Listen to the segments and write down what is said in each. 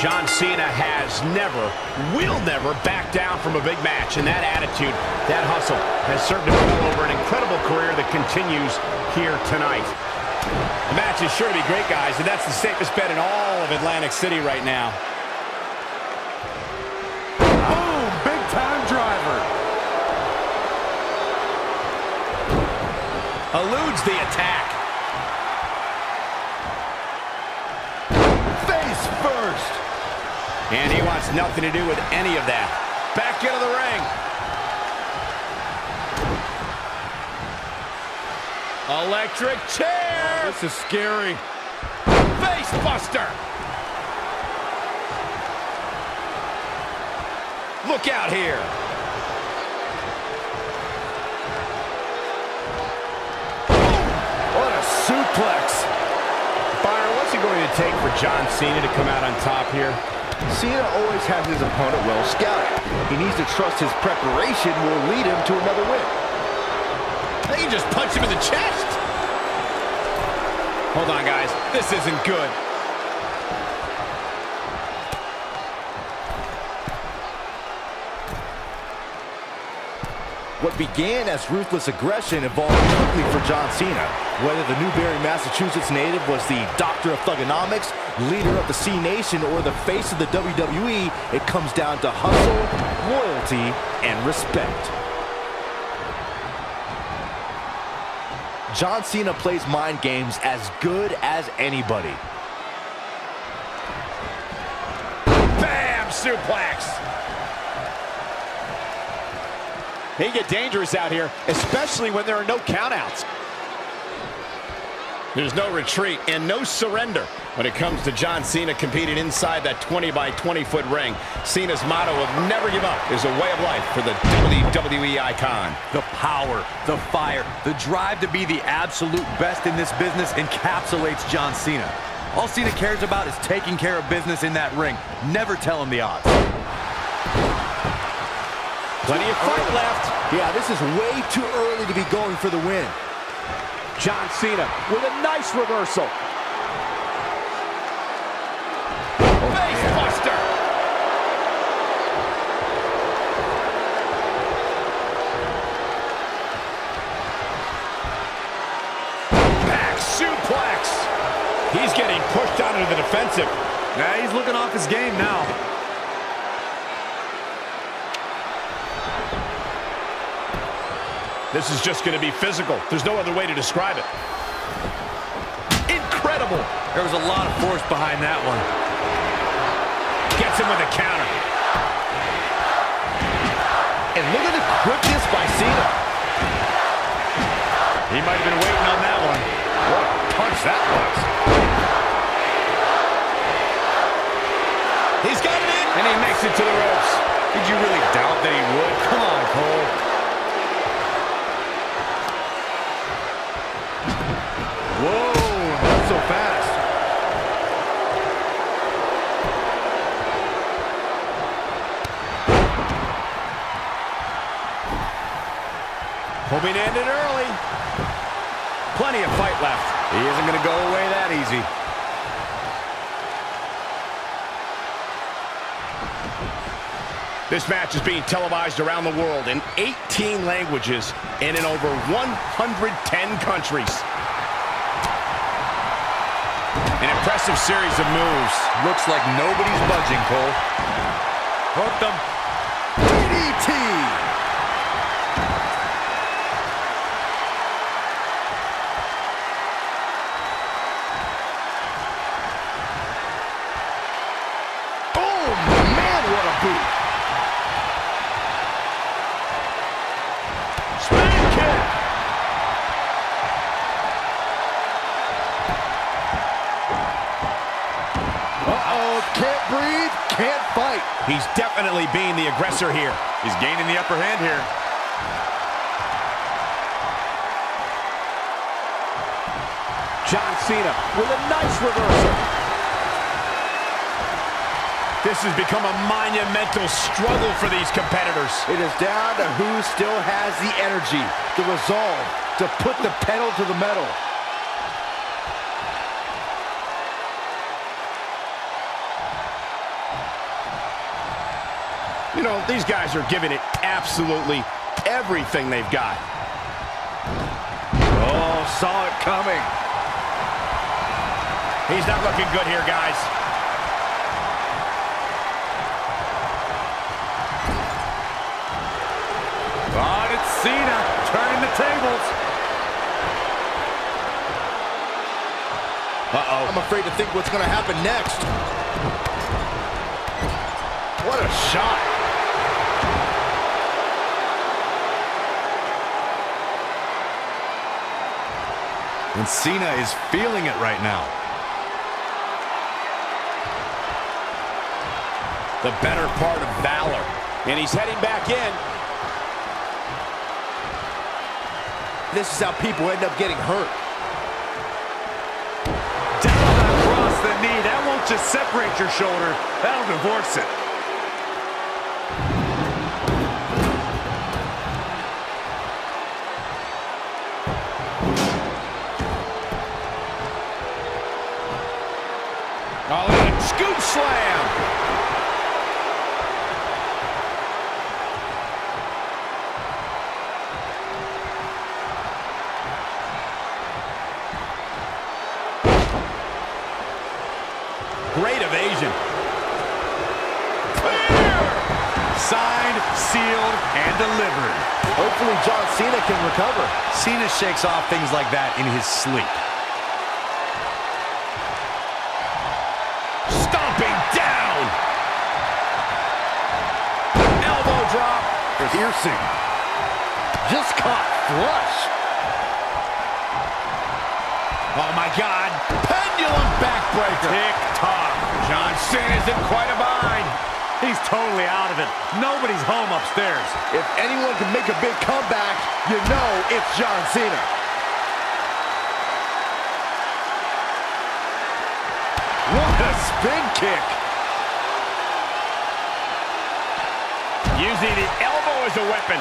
John Cena has never, will never back down from a big match. And that attitude, that hustle, has served him well over an incredible career that continues here tonight. The match is sure to be great, guys, and that's the safest bet in all of Atlantic City right now. Boom! Big time driver. Eludes the attack. And he wants nothing to do with any of that. Back into the ring. Electric chair. This is scary. Face buster. Look out here. What a suplex. Byron, what's it going to take for John Cena to come out on top here? Cena always has his opponent well scouted. He needs to trust his preparation will lead him to another win. They just punch him in the chest. Hold on, guys. This isn't good. What began as ruthless aggression evolved quickly for John Cena. Whether the Newbury, Massachusetts native was the doctor of thuganomics, leader of the C Nation, or the face of the WWE, it comes down to hustle, loyalty, and respect. John Cena plays mind games as good as anybody. Bam! Suplex. They get dangerous out here, especially when there are no countouts. There's no retreat and no surrender when it comes to John Cena competing inside that 20 by 20 foot ring. Cena's motto of never give up is a way of life for the WWE icon. The power, the fire, the drive to be the absolute best in this business encapsulates John Cena. All Cena cares about is taking care of business in that ring. Never tell him the odds. Plenty of fight left. Yeah, this is way too early to be going for the win. John Cena with a nice reversal. Oh, Face buster. Back suplex. He's getting pushed out into the defensive. Now he's looking off his game now. This is just going to be physical. There's no other way to describe it. Incredible. There was a lot of force behind that one. Gets him with a counter. And look at the quickness by Cena. He might have been waiting on that one. What a punch that was. He's got it in. And he makes it to the ropes. Did you really doubt that he would? Come on, Cole. Whoa, not so fast. Hoping to end it early. Plenty of fight left. He isn't going to go away that easy. This match is being televised around the world in 18 languages and in over 110 countries. Impressive series of moves. Looks like nobody's budging, Cole. Hooked him. He's definitely being the aggressor here. He's gaining the upper hand here. John Cena with a nice reversal. This has become a monumental struggle for these competitors. It is down to who still has the energy, the resolve to put the pedal to the metal. Know, these guys are giving it absolutely everything they've got. Oh, saw it coming. He's not looking good here, guys. Oh, it's Cena turning the tables. Uh-oh. I'm afraid to think what's going to happen next. What a shot. And Cena is feeling it right now. The better part of Valor. And he's heading back in. This is how people end up getting hurt. Down across the knee. That won't just separate your shoulder. That'll divorce it. Sealed, and delivered. Hopefully John Cena can recover. Cena shakes off things like that in his sleep. Stomping down. Elbow drop. Piercing. Just caught flush. Oh, my God. Pendulum backbreaker. Tick-tock. John Cena's in quite a bind. He's totally out of it. Nobody's home upstairs. If anyone can make a big comeback, you know it's John Cena. What a spin kick. Using the elbow as a weapon.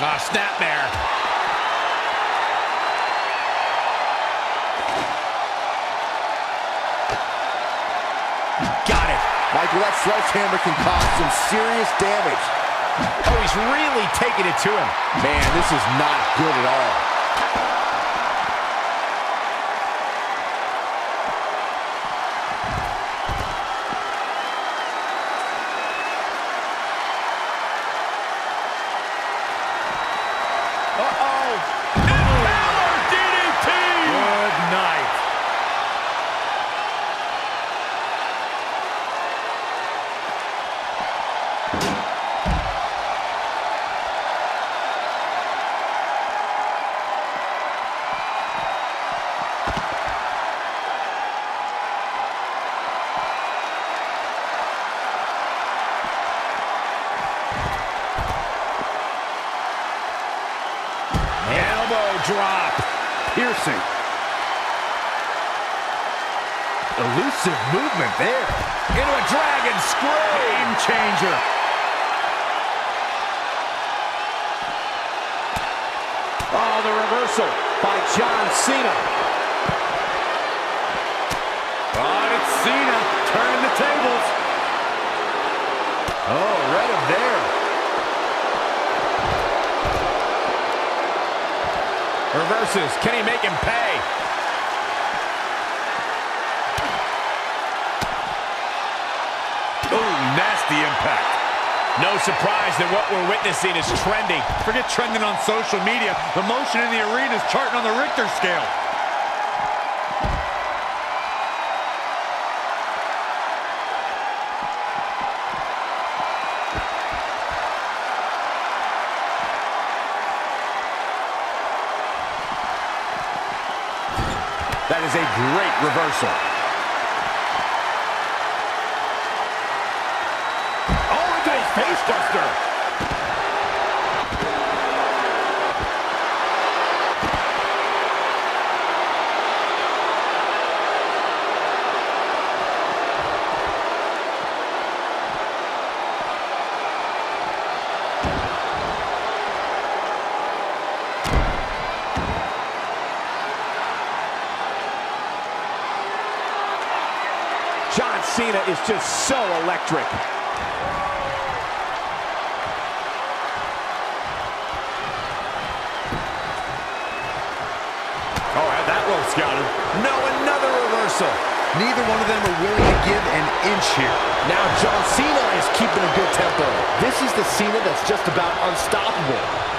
Ah, snap there! Got it. Michael, that sledgehammer can cause some serious damage. Oh, he's really taking it to him. Man, this is not good at all. Drop. Piercing. Elusive movement there. Into a dragon screw. Game changer. Oh, the reversal by John Cena. Oh, it's Cena turning the tables. Oh, read him there. Reverses. Can he make him pay? Oh, nasty impact. No surprise that what we're witnessing is trending. Forget trending on social media. The motion in the arena is charting on the Richter scale. great reversal. Oh, it's a face buster. John Cena is just so electric. Oh, had that well scouted. No, another reversal. Neither one of them are willing to give an inch here. Now John Cena is keeping a good tempo. This is the Cena that's just about unstoppable.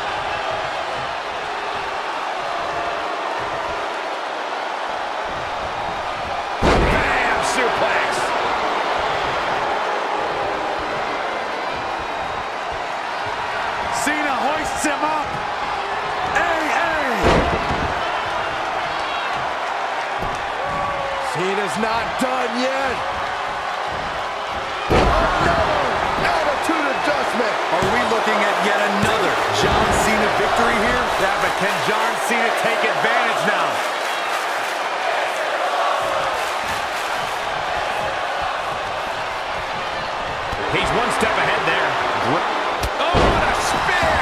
Not done yet. Oh, another attitude adjustment. Are we looking at yet another John Cena victory here? Yeah, but can John Cena take advantage now? He's one step ahead there. Oh, what a spear!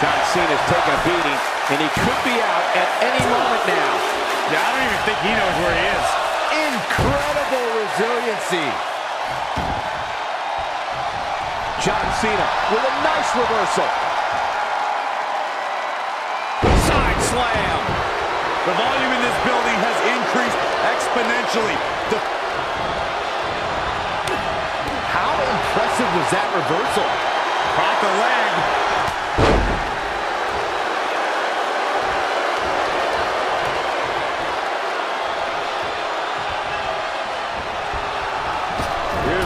John Cena's taking a beating, and he could be out at any moment now. Yeah, I don't even think he knows where he is. Resiliency. John Cena with a nice reversal. Side slam. The volume in this building has increased exponentially. The How impressive was that reversal? caught the leg.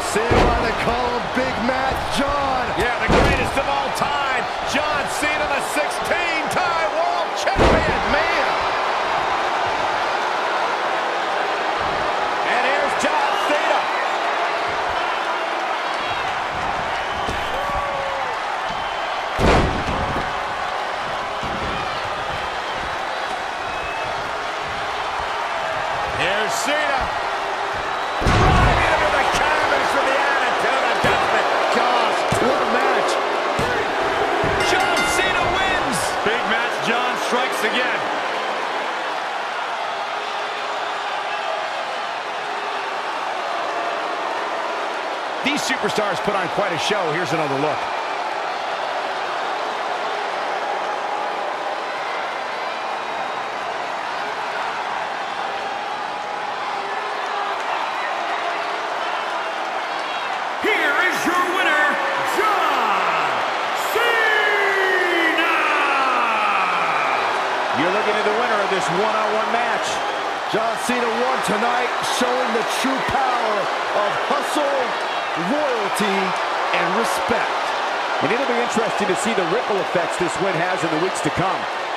Seeing why they call him Big Match John. Yeah, the greatest of all time. John Cena, the 16-time world champion. Man. And here's John Cena. Here's Cena. Superstars put on quite a show. Here's another look. Here is your winner, John Cena. You're looking at the winner of this one-on-one match. John Cena won tonight, showing the true power of hustle, loyalty, and respect. And it'll be interesting to see the ripple effects this win has in the weeks to come.